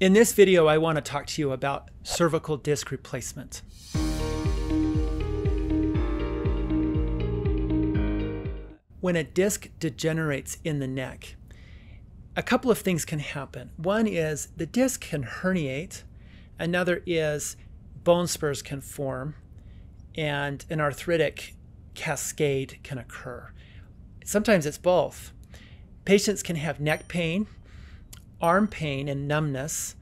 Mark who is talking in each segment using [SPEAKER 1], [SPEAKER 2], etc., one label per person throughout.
[SPEAKER 1] In this video, I want to talk to you about cervical disc replacement. When a disc degenerates in the neck, a couple of things can happen. One is the disc can herniate, another is bone spurs can form, and an arthritic cascade can occur. Sometimes it's both. Patients can have neck pain arm pain and numbness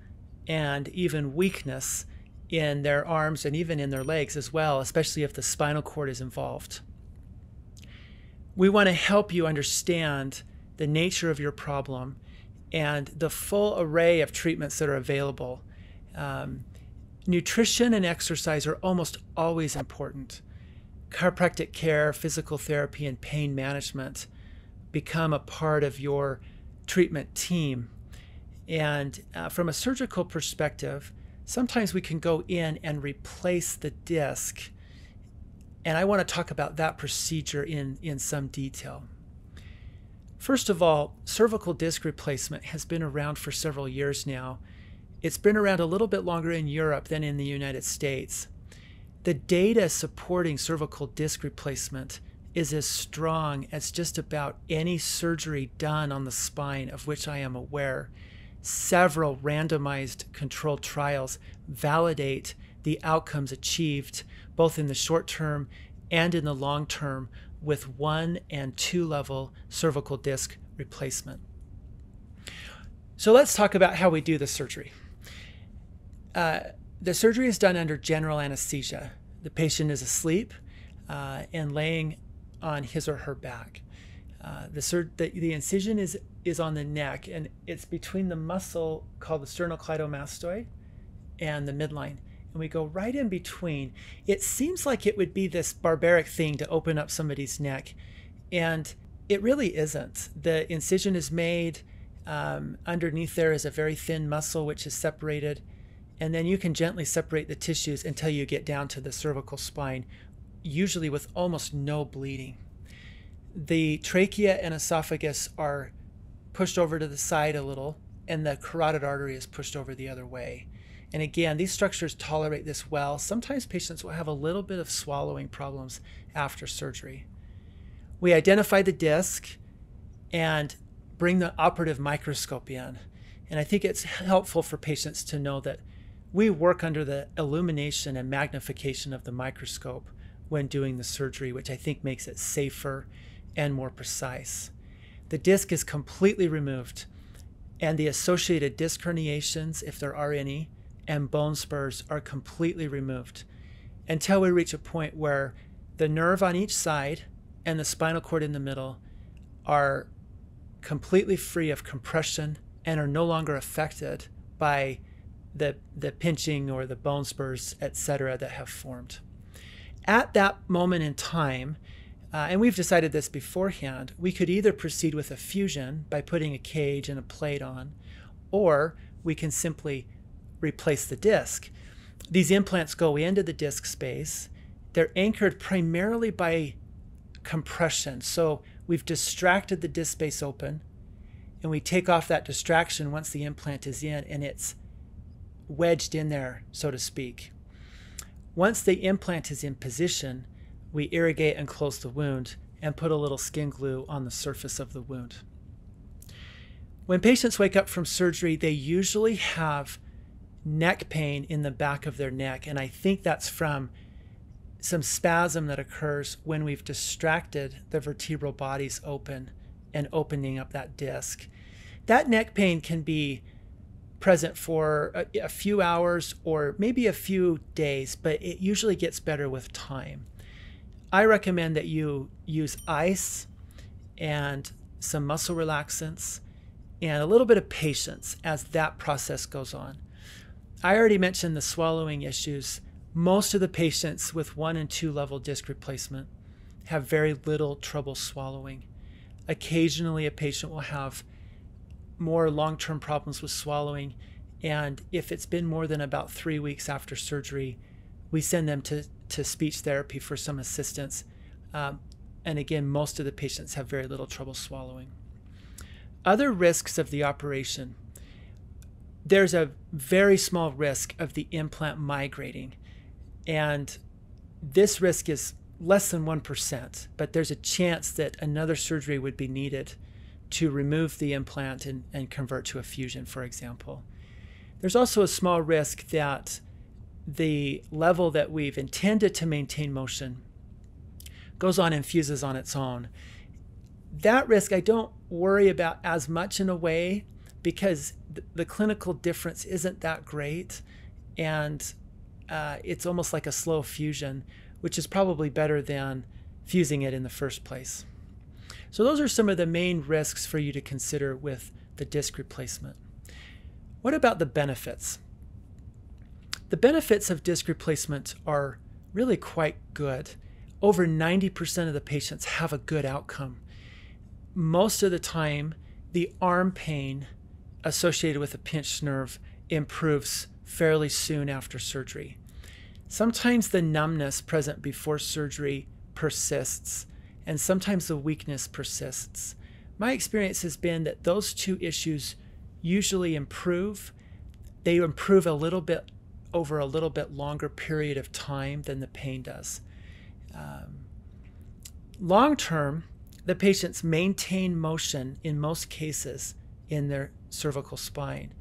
[SPEAKER 1] and even weakness in their arms and even in their legs as well, especially if the spinal cord is involved. We want to help you understand the nature of your problem and the full array of treatments that are available. Um, nutrition and exercise are almost always important. Chiropractic care, physical therapy, and pain management become a part of your treatment team and uh, from a surgical perspective, sometimes we can go in and replace the disc. And I want to talk about that procedure in, in some detail. First of all, cervical disc replacement has been around for several years now. It's been around a little bit longer in Europe than in the United States. The data supporting cervical disc replacement is as strong as just about any surgery done on the spine of which I am aware several randomized controlled trials validate the outcomes achieved both in the short term and in the long term with one and two level cervical disc replacement. So let's talk about how we do the surgery. Uh, the surgery is done under general anesthesia. The patient is asleep uh, and laying on his or her back. Uh, the, sur- the, the incision is is on the neck, and it's between the muscle called the sternocleidomastoid and the midline. And we go right in between. It seems like it would be this barbaric thing to open up somebody's neck, and it really isn't. The incision is made. Um, underneath there is a very thin muscle which is separated, and then you can gently separate the tissues until you get down to the cervical spine, usually with almost no bleeding the trachea and esophagus are pushed over to the side a little, and the carotid artery is pushed over the other way. And again, these structures tolerate this well. Sometimes patients will have a little bit of swallowing problems after surgery. We identify the disc and bring the operative microscope in. And I think it's helpful for patients to know that we work under the illumination and magnification of the microscope when doing the surgery, which I think makes it safer and more precise. The disc is completely removed, and the associated disc herniations, if there are any, and bone spurs are completely removed until we reach a point where the nerve on each side and the spinal cord in the middle are completely free of compression and are no longer affected by the, the pinching or the bone spurs, etc., that have formed. At that moment in time, uh, and we've decided this beforehand. We could either proceed with a fusion by putting a cage and a plate on, or we can simply replace the disc. These implants go into the disc space. They're anchored primarily by compression. So we've distracted the disc space open, and we take off that distraction once the implant is in and it's wedged in there, so to speak. Once the implant is in position, we irrigate and close the wound and put a little skin glue on the surface of the wound. When patients wake up from surgery, they usually have neck pain in the back of their neck, and I think that's from some spasm that occurs when we've distracted the vertebral bodies open and opening up that disc. That neck pain can be present for a, a, few hours or maybe a few days, but it usually gets better with time. I recommend that you use ice and some muscle relaxants and a little bit of patience as that process goes on. I already mentioned the swallowing issues. Most of the patients with one and two level disc replacement have very little trouble swallowing. Occasionally, a patient will have more long term problems with swallowing. And if it's been more than about three weeks after surgery, we send them to to speech therapy for some assistance. Um, and again, most of the patients have very little trouble swallowing. Other risks of the operation there's a very small risk of the implant migrating. And this risk is less than 1%, but there's a chance that another surgery would be needed to remove the implant and, and convert to a fusion, for example. There's also a small risk that the level that we've intended to maintain motion goes on and fuses on its own. That risk I don't worry about as much in a way because the clinical difference isn't that great and uh, it's almost like a slow fusion, which is probably better than fusing it in the first place. So those are some of the main risks for you to consider with the disc replacement. What about the benefits? The benefits of disc replacement are really quite good. Over 90% of the patients have a good outcome. Most of the time, the arm pain associated with a pinched nerve improves fairly soon after surgery. Sometimes the numbness present before surgery persists, and sometimes the weakness persists. My experience has been that those two issues usually improve. They improve a little bit over a little bit longer period of time than the pain does. Um, long term, the patients maintain motion in most cases in their cervical spine,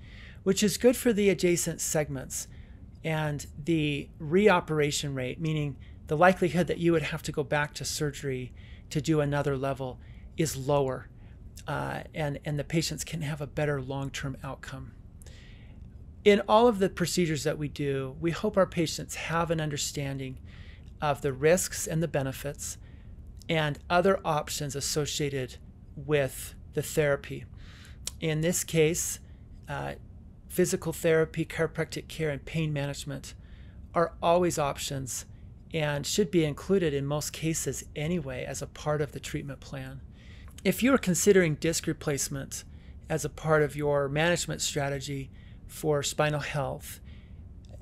[SPEAKER 1] which is good for the adjacent segments. And the reoperation rate, meaning the likelihood that you would have to go back to surgery to do another level is lower, uh, and, and the patients can have a better long term outcome. In all of the procedures that we do, we hope our patients have an understanding of the risks and the benefits and other options associated with the therapy. In this case, uh, physical therapy, chiropractic care, and pain management are always options and should be included in most cases anyway as a part of the treatment plan. If you are considering disc replacement as a part of your management strategy for spinal health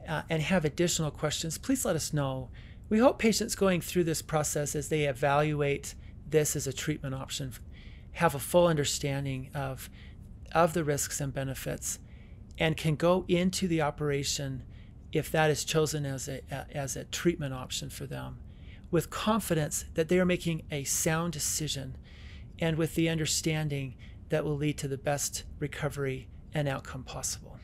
[SPEAKER 1] uh, and have additional questions, please let us know. We hope patients going through this process as they evaluate this as a treatment option have a full understanding of, of the risks and benefits and can go into the operation if that is chosen as a, as a treatment option for them, with confidence that they are making a sound decision and with the understanding that will lead to the best recovery and outcome possible.